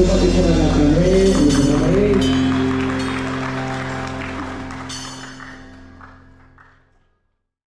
kita bisa mengatakan,